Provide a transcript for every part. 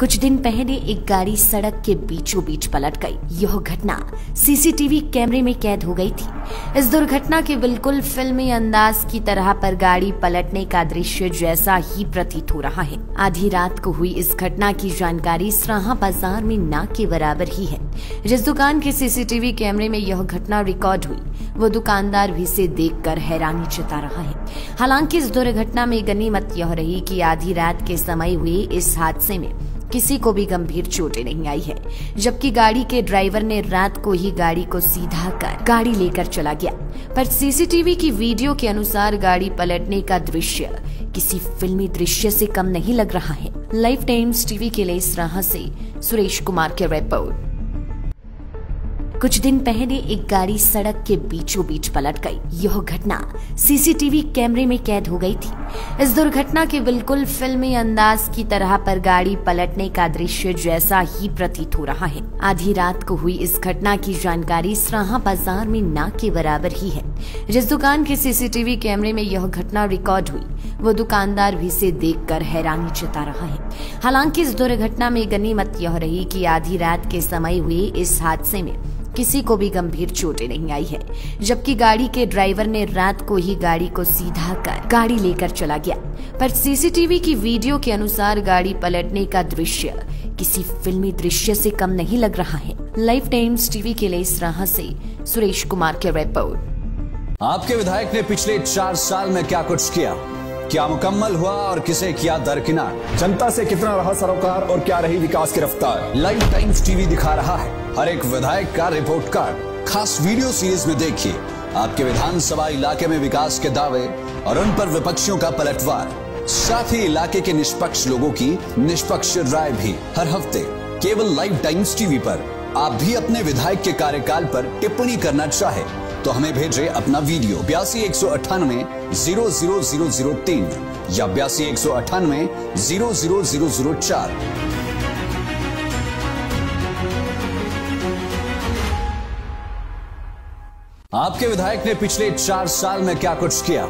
कुछ दिन पहले एक गाड़ी सड़क के बीचों बीच पलट गई। यह घटना सीसीटीवी कैमरे में कैद हो गई थी। इस दुर्घटना के बिल्कुल फिल्मी अंदाज की तरह पर गाड़ी पलटने का दृश्य जैसा ही प्रतीत हो रहा है। आधी रात को हुई इस घटना की जानकारी सराहा बाज़ार में ना के बराबर ही है। जिस दुकान के सीसीटीवी कैमरे में यह घटना रिकॉर्ड हुई, वो दुकानदार भी इसे देखकर हैरानी जता रहा है। हालाँकि इस दुर्घटना में गनीमत यह रही कि आधी रात के समय हुए इस हादसे में किसी को भी गंभीर चोटें नहीं आई है, जबकि गाड़ी के ड्राइवर ने रात को ही गाड़ी को सीधा कर गाड़ी लेकर चला गया। पर सीसीटीवी की वीडियो के अनुसार गाड़ी पलटने का दृश्य किसी फिल्मी दृश्य से कम नहीं लग रहा है। लाइफ टाइम्स टीवी के लिए इस राह से सुरेश कुमार के रिपोर्ट। कुछ दिन पहले एक गाड़ी सड़क के बीचों बीच पलट गई। यह घटना सीसीटीवी कैमरे में कैद हो गई थी। इस दुर्घटना के बिल्कुल फिल्मी अंदाज की तरह पर गाड़ी पलटने का दृश्य जैसा ही प्रतीत हो रहा है। आधी रात को हुई इस घटना की जानकारी सराहा बाज़ार में ना के बराबर ही है। जिस दुकान के सीसीटीवी कैमरे में यह घटना रिकॉर्ड हुई, वो दुकानदार भी इसे देखकर हैरानी जता रहा है। हालाँकि इस दुर्घटना में गनीमत यह रही कि आधी रात के समय हुए इस हादसे में किसी को भी गंभीर चोटें नहीं आई है, जबकि गाड़ी के ड्राइवर ने रात को ही गाड़ी को सीधा कर गाड़ी लेकर चला गया। पर सीसीटीवी की वीडियो के अनुसार गाड़ी पलटने का दृश्य किसी फिल्मी दृश्य से कम नहीं लग रहा है। लाइफ टाइम्स टीवी के लिए इस राह से सुरेश कुमार के रिपोर्ट। आपके विधायक ने पिछले चार साल में क्या कुछ किया? क्या मुकम्मल हुआ और किसे किया दरकिनार? जनता से कितना रहा सरोकार और क्या रही विकास की रफ्तार? लाइव टाइम्स टीवी दिखा रहा है हर एक विधायक का रिपोर्ट कार्ड खास वीडियो सीरीज़ में देखिए। आपके विधानसभा इलाके में विकास के दावे और उन पर विपक्षियों का पलटवार। साथ ही इलाके के निष्पक्ष लोगों की निष्पक्ष राय भी हर हफ़्ते केवल लाइव टाइम्स टीवी पर। आप भी अपने विधायक के कार्यकाल पर टिप्पणी करना चाहे तो हमें भेजे अपना वीडियो बयासी एक सौ अट्ठानवे ज़ीरो ज़ीरो ज़ीरो ज़ीरो तीन या बयासी एक सौ अट्ठानवे ज़ीरो ज़ीरो ज़ीरो ज़ीरो चार। आपके विधायक ने पिछले चार साल में क्या कुछ किया?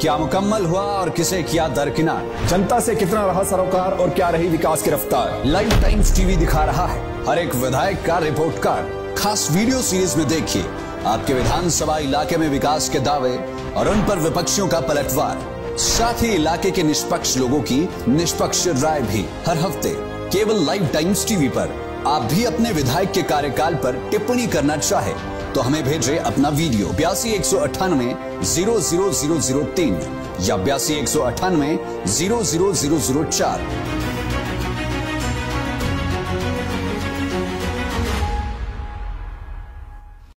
क्या मुकम्मल हुआ और किसे किया दरकिनार? जनता से कितना रहा सरोकार और क्या रही विकास की रफ्तार? लाइव टाइम्स टीवी दिखा रहा है। हर एक विधायक का रिपोर्ट कार्ड खास वीडियो सीरीज़ में देखिए। आपके विधानसभा इलाके में विकास के दावे और उन पर विपक्षियों का पलटवार। साथ ही इलाके के निष्पक्ष लोगों की निष्पक्ष राय भी हर हफ़्ते केवल लाइव टाइम्स टीवी पर। आप भी अपने विधायक के कार्यकाल पर टिप्पणी करना चाहे तो हमें भेजे अपना वीडियो बयासी एक सौ अट्ठानवे ज़ीरो ज़ीरो ज़ीरो ज़ीरो तीन या बयासी एक सौ अट्ठानवे ज़ीरो ज़ीरो ज़ीरो ज़ीरो चार।